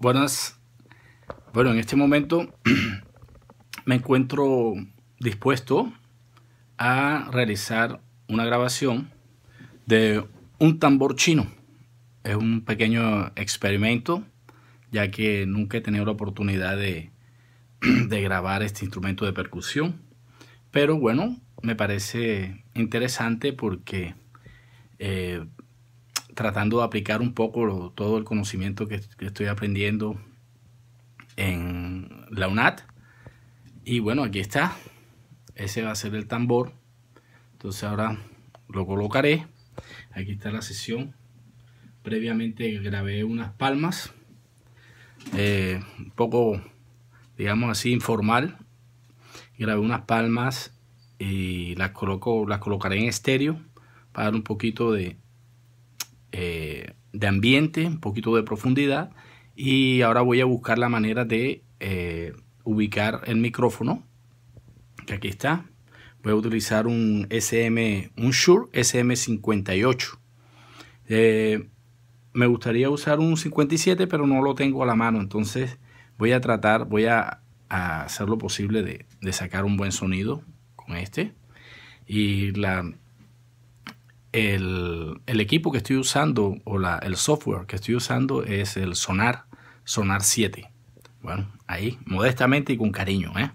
Buenas. Bueno, en este momento me encuentro dispuesto a realizar una grabación de un tambor chino. Es un pequeño experimento, ya que nunca he tenido la oportunidad de, grabar este instrumento de percusión. Pero bueno, me parece interesante porque eh, tratando de aplicar un poco todo el conocimiento que, estoy aprendiendo en la UNAT. Y bueno, aquí está. Ese va a ser el tambor. Entonces ahora lo colocaré. Aquí está la sesión. Previamente grabé unas palmas. Eh, un poco, digamos así, informal. Grabé unas palmas y las coloco, las colocaré en estéreo para dar un poquito de, eh, de ambiente, un poquito de profundidad. Y ahora voy a buscar la manera de eh, ubicar el micrófono, que aquí está. Voy a utilizar un SM, un Shure SM58. Eh, me gustaría usar un 57, pero no lo tengo a la mano. Entonces voy a tratar, voy a, hacer lo posible de, de sacar un buen sonido con este. Y la, el, equipo que estoy usando o la, el software que estoy usando es el Sonar, Sonar 7. Bueno, ahí, modestamente y con cariño, ¿eh?